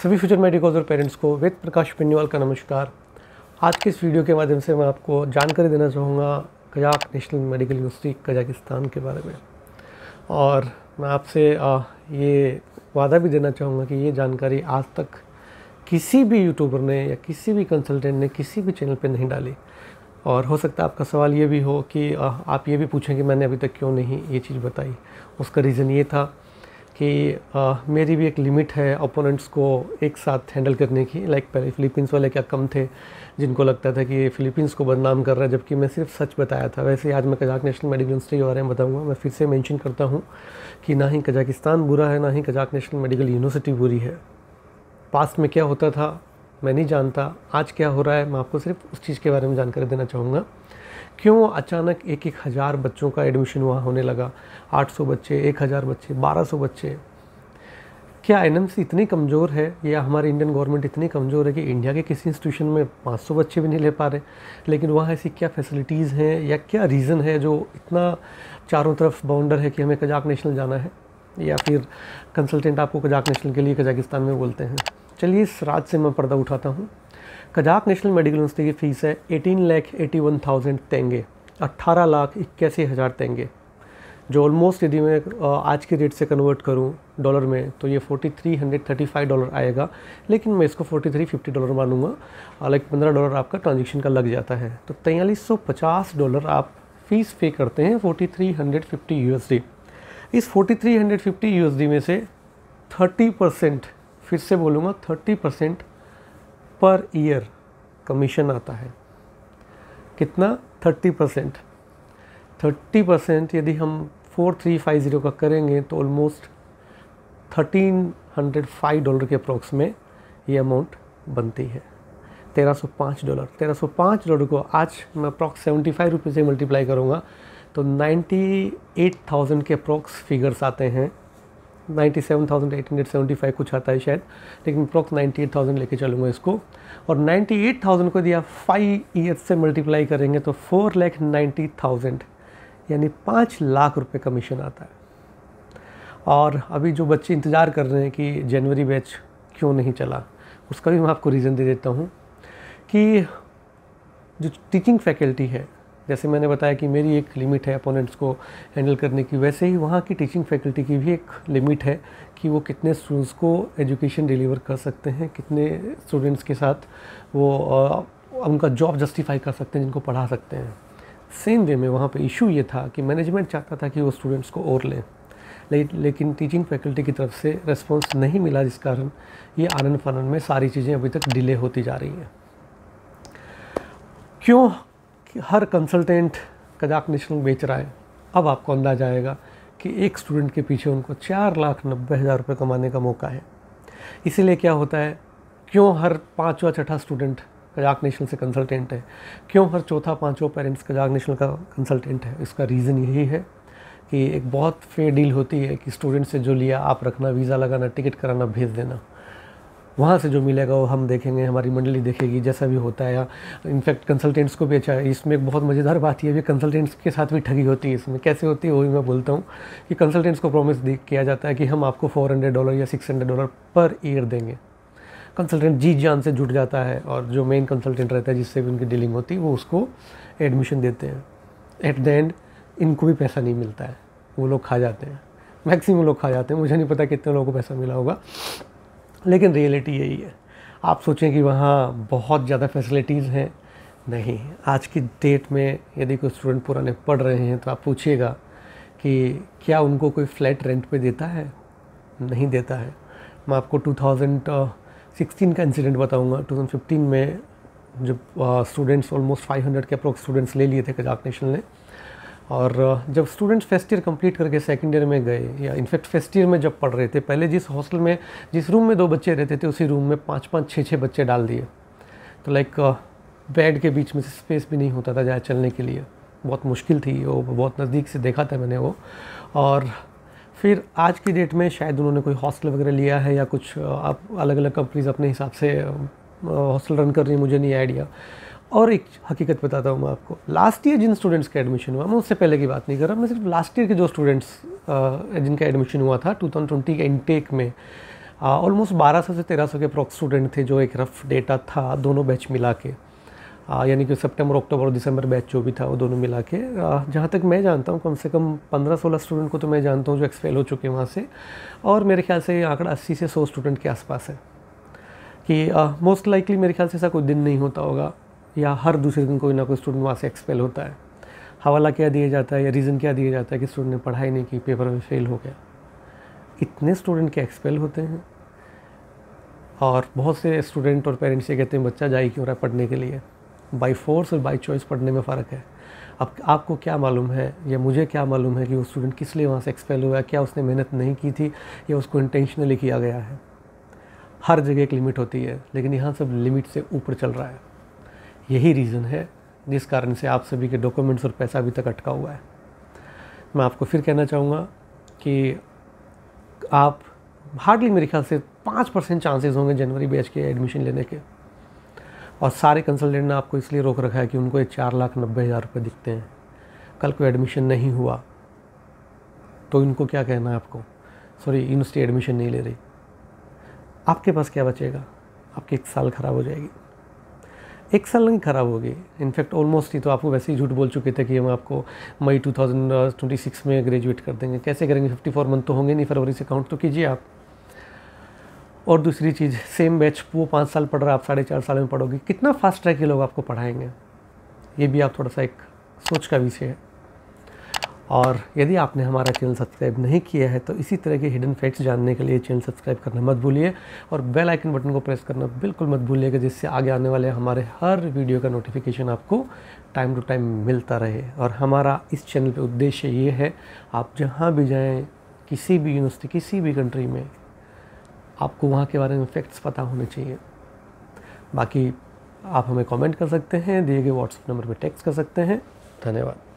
सभी future medicals और parents को वेद प्रकाश पेन्नीवाल का नमस्कार। आज के इस वीडियो के माध्यम से मैं आपको जानकारी देना चाहूँगा Kazakh National Medical University Kazakhstan के बारे में। और मैं आपसे ये वादा भी देना चाहूँगा कि ये जानकारी आज तक किसी भी यूट्यूबर ने या किसी भी कंसल्टेंट ने किसी भी चैनल पर नहीं डाली। और हो सकता है आपका सवाल ये भी हो कि आप ये भी पूछें कि मैंने अभी तक क्यों नहीं ये चीज़ बताई। उसका रीज़न ये था कि आ, मेरी भी एक लिमिट है ओपोनेंट्स को एक साथ हैंडल करने की। लाइक पहले फ़िलीपींस वाले क्या कम थे जिनको लगता था कि ये फ़िलीपींस को बदनाम कर रहा है जबकि मैं सिर्फ़ सच बताया था। वैसे आज मैं कजाक नेशनल मेडिकल यूनिवर्सिटी के बारे में बताऊँगा। मैं फिर से मेंशन करता हूँ कि ना ही कजाकिस्तान बुरा है ना ही कजाक नेशनल मेडिकल यूनिवर्सिटी बुरी है। पास्ट में क्या होता था मैं नहीं जानता। आज क्या हो रहा है मैं आपको सिर्फ़ उस चीज़ के बारे में जानकारी देना चाहूँगा। क्यों अचानक एक एक हज़ार बच्चों का एडमिशन वहाँ होने लगा? 800 बच्चे 1000 बच्चे 1200 बच्चे। क्या एन इतनी कमज़ोर है? या हमारी इंडियन गवर्नमेंट इतनी कमज़ोर है कि इंडिया के किसी इंस्टीट्यूशन में 500 बच्चे भी नहीं ले पा रहे? लेकिन वहाँ ऐसी क्या फैसिलिटीज़ हैं या क्या रीज़न है जो इतना चारों तरफ़ बाउंडर है कि हमें कजाक नेशनल जाना है? या फिर कंसल्टेंट आपको कजाक नेशनल के लिए कजाकिस्तान में बोलते हैं? चलिए इस राज से मैं पर्दा उठाता हूँ। कजाक नेशनल मेडिकल यूनिवर्सिटी की फ़ीस है eighteen lakh eighty one thousand tenge, अट्ठारह लाख इक्यासी हज़ार तेंगे। जो ऑलमोस्ट यदि मैं आज के रेट से कन्वर्ट करूँ डॉलर में तो ये forty three hundred thirty five dollar आएगा। लेकिन मैं इसको फोर्टी थ्री फिफ्टी डॉलर मानूँगा लाइक पंद्रह डॉलर आपका ट्रांजेक्शन का लग जाता है। तो तैंतालीस सौ पचास डॉलर आप फ़ीस पे करते हैं forty three hundred fifty U S D इस forty three hundred fifty U S D में से थर्टी परसेंट फिर से बोलूँगा thirty percent per year commission आता है, कितना? थर्टी परसेंट थर्टी परसेंट यदि हम फोर थ्री फाइव ज़ीरो का करेंगे तो almost thirteen hundred five dollar के अप्रोक्स में ये अमाउंट बनती है। तेरह सौ पाँच डॉलर तेरह सौ पाँच डॉलर को आज मैं अप्रॉक्स सेवेंटी फाइव रुपीज़ से मल्टीप्लाई करूँगा तो नाइन्टी एट थाउज़ेंड के अप्रोक्स फिगर्स आते हैं। 97,875 कुछ आता है शायद लेकिन अप्रॉक्स 98,000 लेके चलूँगा इसको। और 98,000 को यदि आप फाइव ईयर्स से मल्टीप्लाई करेंगे तो फोर लैख नाइन्टी थाउज़ेंड यानी पाँच लाख रुपए कमीशन आता है। और अभी जो बच्चे इंतज़ार कर रहे हैं कि जनवरी बैच क्यों नहीं चला उसका भी मैं आपको रीज़न दे देता हूँ कि जो टीचिंग फैकल्टी है जैसे मैंने बताया कि मेरी एक लिमिट है अपोनेंट्स को हैंडल करने की वैसे ही वहाँ की टीचिंग फैकल्टी की भी एक लिमिट है कि वो कितने स्टूडेंट्स को एजुकेशन डिलीवर कर सकते हैं कितने स्टूडेंट्स के साथ वो उनका जॉब जस्टिफाई कर सकते हैं जिनको पढ़ा सकते हैं। सेम वे में वहाँ पे इशू ये था कि मैनेजमेंट चाहता था कि वो स्टूडेंट्स को और लें ले, लेकिन टीचिंग फैकल्टी की तरफ़ से रेस्पॉन्स नहीं मिला जिस कारण ये आनंद फानंद में सारी चीज़ें अभी तक डिले होती जा रही हैं। क्यों? कि हर कंसल्टेंट कजाक नेशनल बेच रहा है। अब आपको अंदाज़ा आएगा कि एक स्टूडेंट के पीछे उनको चार लाख नब्बे हज़ार रुपये कमाने का मौका है। इसीलिए क्या होता है, क्यों हर पाँचवा छठा स्टूडेंट कजाक नेशनल से कंसल्टेंट है? क्यों हर चौथा पाँचवा पेरेंट्स कजाक नेशनल का कंसल्टेंट है? इसका रीज़न यही है कि एक बहुत फेयर डील होती है कि स्टूडेंट से जो लिया, आप रखना वीज़ा लगाना टिकट कराना, भेज देना। वहाँ से जो मिलेगा वो हम देखेंगे, हमारी मंडली देखेगी, जैसा भी होता है। या इनफैक्ट कंसल्टेंट्स को भी अच्छा है। इसमें एक बहुत मज़ेदार बात ये भी कंसल्टेंट्स के साथ भी ठगी होती है इसमें। कैसे होती है, वो भी मैं बोलता हूँ कि कंसल्टेंट्स को प्रॉमिस किया जाता है कि हम आपको फोर हंड्रेड डॉलर या six hundred dollar per year देंगे। कंसल्टेंट जी जान से जुट जाता है और जो मेन कंसल्टेंट रहता है, जिससे भी उनकी डीलिंग होती है, वो उसको एडमिशन देते हैं। एट द एंड इनको भी पैसा नहीं मिलता है। वो लोग खा जाते हैं। मैक्सिमम लोग खा जाते हैं। मुझे नहीं पता कितने लोगों को पैसा मिला होगा। लेकिन रियलिटी यही है। आप सोचें कि वहाँ बहुत ज़्यादा फैसिलिटीज़ हैं। नहीं, आज की डेट में यदि कोई स्टूडेंट पुराने पढ़ रहे हैं तो आप पूछिएगा कि क्या उनको कोई फ्लैट रेंट पे देता है? नहीं देता है। मैं आपको 2016 का इंसिडेंट बताऊँगा। 2015 में जब स्टूडेंट्स ऑलमोस्ट 500 के अप्रोक्स स्टूडेंट्स ले लिए थे कजाक नेशनल ने। और जब स्टूडेंट्स फ़र्स्ट ईयर कंप्लीट करके सेकेंड ईयर में गए, या इनफैक्ट फ़र्स्ट ईयर में जब पढ़ रहे थे, पहले जिस हॉस्टल में, जिस रूम में दो बच्चे रहते थे, उसी रूम में पाँच पाँच छः छः बच्चे डाल दिए। तो लाइक बेड के बीच में से स्पेस भी नहीं होता था जहाँ चलने के लिए। बहुत मुश्किल थी वो, बहुत नज़दीक से देखा था मैंने वो। और फिर आज की डेट में शायद उन्होंने कोई हॉस्टल वगैरह लिया है, या कुछ आप अलग अलग कंपनीज़ अपने हिसाब से हॉस्टल रन कर रही हैं, मुझे नहीं आइडिया और एक हकीकत बताता हूँ मैं आपको। लास्ट ईयर जिन स्टूडेंट्स का एडमिशन हुआ, मैं उससे पहले की बात नहीं कर रहा, मैं सिर्फ़ लास्ट ईयर के जो स्टूडेंट्स जिनका एडमिशन हुआ था 2020 के इनटेक में ऑलमोस्ट बारह सौ से तेरह सौ के अप्रॉक्स स्टूडेंट थे जो एक रफ डेटा था दोनों बैच मिला के। यानी कि सितंबर, अक्टूबर और दिसंबर बैच जो भी था वो दोनों मिला के। जहाँ तक मैं जानता हूँ, कम से कम पंद्रह सोलह स्टूडेंट को तो मैं जानता हूँ जो एक्सपेल हो चुके हैं वहाँ से, और मेरे ख्याल से आंकड़ा अस्सी से सौ स्टूडेंट के आसपास है। कि मोस्ट लाइकली मेरे ख्याल से ऐसा कोई दिन नहीं होता होगा। या हर दूसरे दिन कोई ना कोई स्टूडेंट वहाँ से एक्सपेल होता है। हवाला क्या दिया जाता है या रीज़न क्या दिया जाता है कि स्टूडेंट ने पढ़ाई नहीं की पेपर में फेल हो गया? इतने स्टूडेंट के एक्सपेल होते हैं? और बहुत से स्टूडेंट और पेरेंट्स ये कहते हैं, बच्चा जाए क्यों रहा है पढ़ने के लिए? बाई फोर्स और बाई चॉइस पढ़ने में फ़र्क है। अब आपको क्या मालूम है या मुझे क्या मालूम है कि वो स्टूडेंट किस लिए वहाँ से एक्सपेल हुआ है, क्या उसने मेहनत नहीं की थी या उसको इंटेंशनली किया गया है? हर जगह एक लिमिट होती है, लेकिन यहाँ सब लिमिट से ऊपर चल रहा है। यही रीज़न है, जिस कारण से आप सभी के डॉक्यूमेंट्स और पैसा अभी तक अटका हुआ है। मैं आपको फिर कहना चाहूँगा कि आप हार्डली मेरे ख्याल से पाँच परसेंट चांसेज होंगे जनवरी बैच के एडमिशन लेने के। और सारे कंसल्टेंट ने आपको इसलिए रोक रखा है कि उनको ये चार लाख नब्बे हज़ार रुपये दिखते हैं। कल को एडमिशन नहीं हुआ तो इनको क्या कहना है आपको? सॉरी यूनिवर्सिटी एडमिशन नहीं ले रही। आपके पास क्या बचेगा? आपकी एक साल ख़राब हो जाएगी। एक साल नहीं ख़राब होगी। इनफैक्ट ऑलमोस्ट ही तो आपको वैसे ही झूठ बोल चुके थे कि हम आपको मई 2026 में ग्रेजुएट कर देंगे। कैसे करेंगे? 54 मंथ तो होंगे नहीं, फरवरी से काउंट तो कीजिए आप। और दूसरी चीज़ सेम बैच वो पाँच साल पढ़ रहा आप साढ़े चार साल में पढ़ोगे। कितना फास्ट ट्रैक ये लोग आपको पढ़ाएँगे? ये भी आप थोड़ा सा एक सोच का विषय है। और यदि आपने हमारा चैनल सब्सक्राइब नहीं किया है तो इसी तरह के हिडन फैक्ट्स जानने के लिए चैनल सब्सक्राइब करना मत भूलिए और बेल आइकन बटन को प्रेस करना बिल्कुल मत भूलिएगा, जिससे आगे आने वाले हमारे हर वीडियो का नोटिफिकेशन आपको टाइम टू टाइम मिलता रहे। और हमारा इस चैनल पर उद्देश्य ये है, आप जहाँ भी जाएँ, किसी भी यूनिवर्सिटी किसी भी कंट्री में, आपको वहाँ के बारे में फैक्ट्स पता होने चाहिए। बाकी आप हमें कमेंट कर सकते हैं, दिए गए व्हाट्सएप नंबर पर टेक्स्ट कर सकते हैं। धन्यवाद।